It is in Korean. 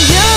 you.